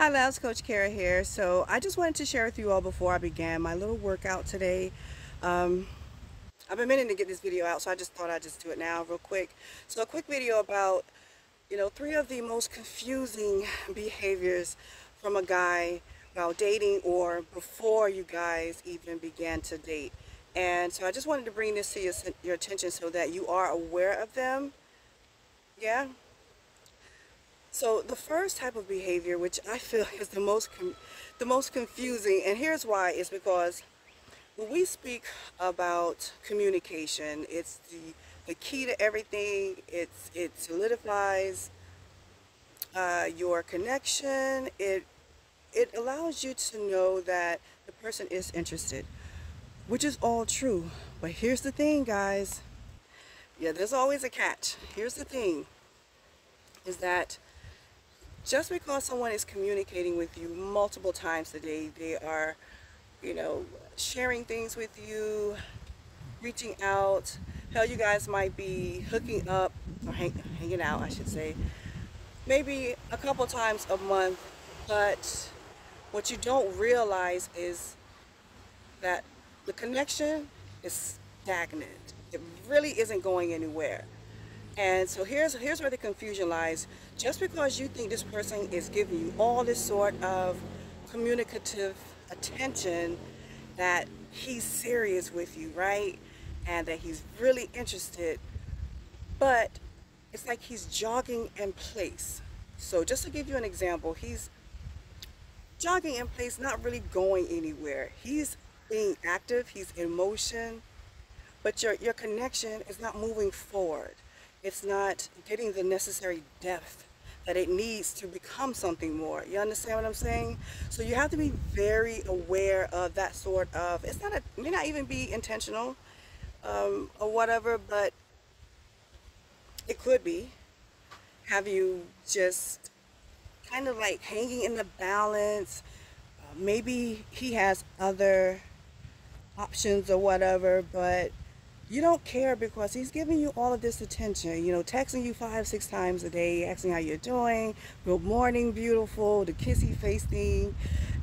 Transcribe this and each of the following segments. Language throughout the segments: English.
Hi Labs, Coach Kera here. So I just wanted to share with you all before I began my little workout today. Um, I've been meaning to get this video out, so I just thought I'd just do it now real quick. So a quick video about, you know, three of the most confusing behaviors from a guy while dating or before you guys even began to date. And so I just wanted to bring this to your, your attention so that you are aware of them. Yeah, so the first type of behavior, which I feel is the most the most confusing, and here's why, is because when we speak about communication, it's the the key to everything. It's it solidifies uh, your connection. It it allows you to know that the person is interested, which is all true. But here's the thing, guys. Yeah, there's always a catch. Here's the thing, is that just because someone is communicating with you multiple times a day, they are, you know, sharing things with you, reaching out. Hell, you guys might be hooking up or hang, hanging out, I should say, maybe a couple times a month. But what you don't realize is that the connection is stagnant. It really isn't going anywhere. And so here's here's where the confusion lies. Just because you think this person is giving you all this sort of communicative attention that he's serious with you, right? And that he's really interested, but it's like he's jogging in place. So just to give you an example, he's jogging in place, not really going anywhere. He's being active, he's in motion, but your, your connection is not moving forward it's not getting the necessary depth that it needs to become something more. You understand what I'm saying? So you have to be very aware of that sort of, it's not a, may not even be intentional um, or whatever, but it could be. Have you just kind of like hanging in the balance? Uh, maybe he has other options or whatever, but you don't care because he's giving you all of this attention, you know, texting you five, six times a day, asking how you're doing, good morning, beautiful, the kissy face thing,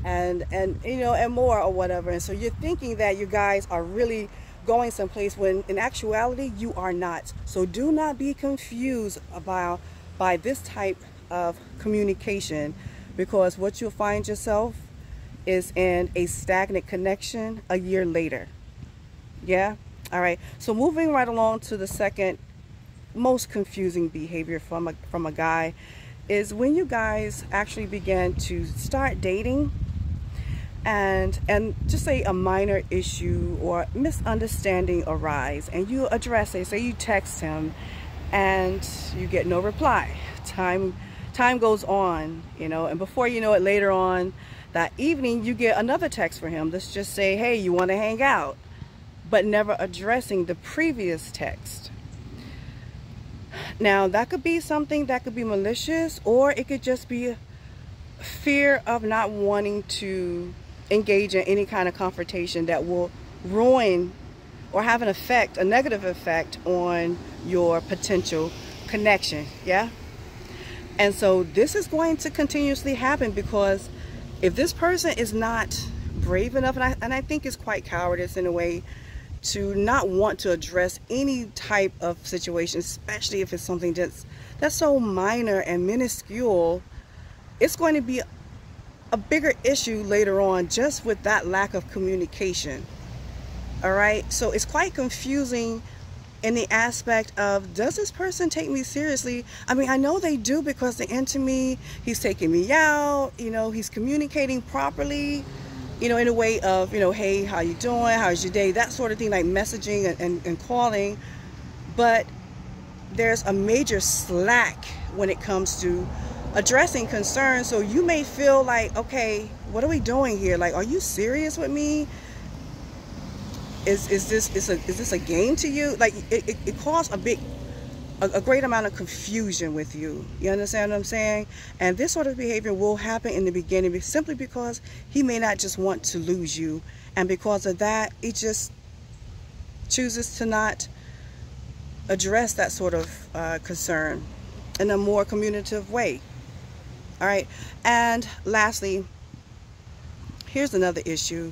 and, and, you know, and more or whatever. And so you're thinking that you guys are really going someplace when in actuality you are not. So do not be confused about by this type of communication because what you'll find yourself is in a stagnant connection a year later. Yeah? All right, so moving right along to the second most confusing behavior from a, from a guy is when you guys actually begin to start dating and and just say a minor issue or misunderstanding arise and you address it. Say you text him and you get no reply. Time time goes on you know and before you know it later on that evening you get another text for him. Let's just say hey you want to hang out but never addressing the previous text. Now, that could be something that could be malicious, or it could just be fear of not wanting to engage in any kind of confrontation that will ruin or have an effect, a negative effect on your potential connection. Yeah? And so this is going to continuously happen because if this person is not brave enough, and I, and I think it's quite cowardice in a way to not want to address any type of situation, especially if it's something that's that's so minor and minuscule, it's going to be a bigger issue later on just with that lack of communication. All right, so it's quite confusing in the aspect of does this person take me seriously? I mean, I know they do because they're into me, he's taking me out, you know, he's communicating properly you know, in a way of, you know, hey, how you doing? How's your day? That sort of thing, like messaging and, and, and calling. But there's a major slack when it comes to addressing concerns. So you may feel like, okay, what are we doing here? Like, are you serious with me? Is, is this is a is this a game to you? Like it, it, it caused a big a, a, great amount of confusion with you. You understand what I'm saying? And this sort of behavior will happen in the beginning simply because he may not just want to lose you. And because of that, he just chooses to not address that sort of uh, concern in a more communicative way. All right. And lastly, here's another issue.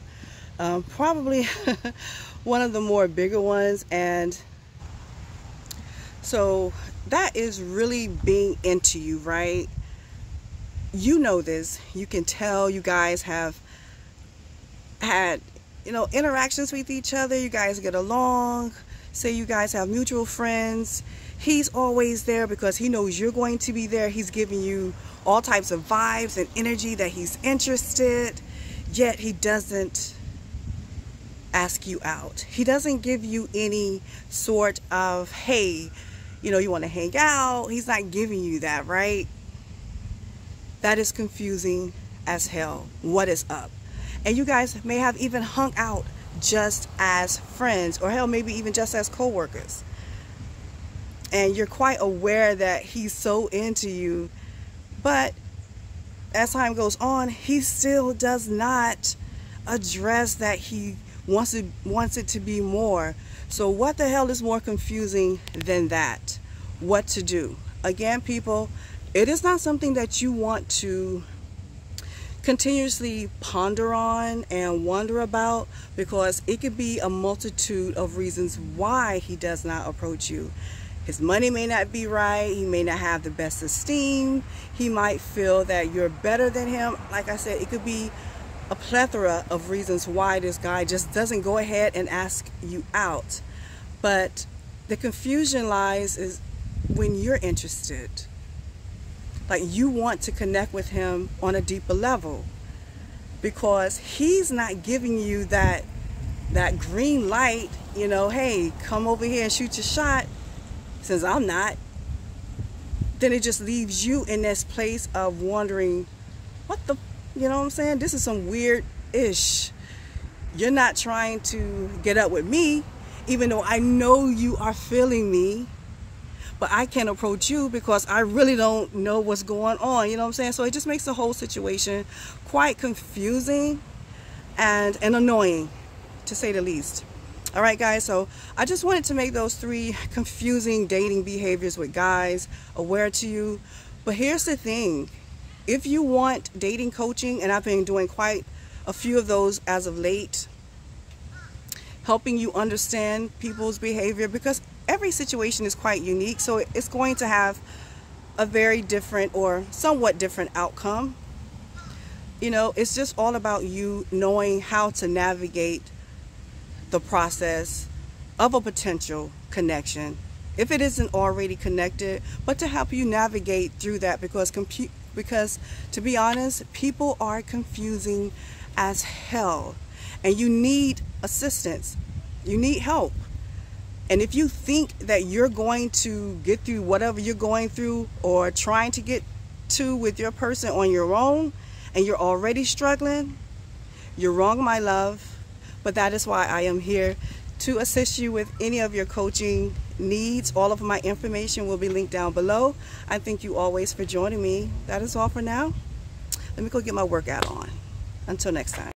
Um, probably one of the more bigger ones. And so that is really being into you, right? You know this. You can tell you guys have had, you know, interactions with each other. You guys get along. Say you guys have mutual friends. He's always there because he knows you're going to be there. He's giving you all types of vibes and energy that he's interested, yet he doesn't ask you out. He doesn't give you any sort of, hey, you know, you want to hang out. He's not giving you that, right? That is confusing as hell. What is up? And you guys may have even hung out just as friends or hell, maybe even just as co-workers. And you're quite aware that he's so into you, but as time goes on, he still does not address that he wants it, wants it to be more. So what the hell is more confusing than that? What to do? Again, people, it is not something that you want to continuously ponder on and wonder about because it could be a multitude of reasons why he does not approach you. His money may not be right. He may not have the best esteem. He might feel that you're better than him. Like I said, it could be a plethora of reasons why this guy just doesn't go ahead and ask you out. But the confusion lies is when you're interested. Like you want to connect with him on a deeper level because he's not giving you that that green light, you know, hey, come over here and shoot your shot since I'm not. Then it just leaves you in this place of wondering, what the you know what I'm saying? This is some weird ish. You're not trying to get up with me, even though I know you are feeling me. But I can't approach you because I really don't know what's going on. You know what I'm saying? So it just makes the whole situation quite confusing and, and annoying, to say the least. All right, guys, so I just wanted to make those three confusing dating behaviors with guys aware to you. But here's the thing if you want dating coaching, and I've been doing quite a few of those as of late, helping you understand people's behavior because every situation is quite unique. So it's going to have a very different or somewhat different outcome. You know, it's just all about you knowing how to navigate the process of a potential connection if it isn't already connected, but to help you navigate through that because because to be honest, people are confusing as hell and you need assistance. You need help. And if you think that you're going to get through whatever you're going through or trying to get to with your person on your own and you're already struggling, you're wrong, my love. But that is why I am here to assist you with any of your coaching needs. All of my information will be linked down below. I thank you always for joining me. That is all for now. Let me go get my workout on. Until next time.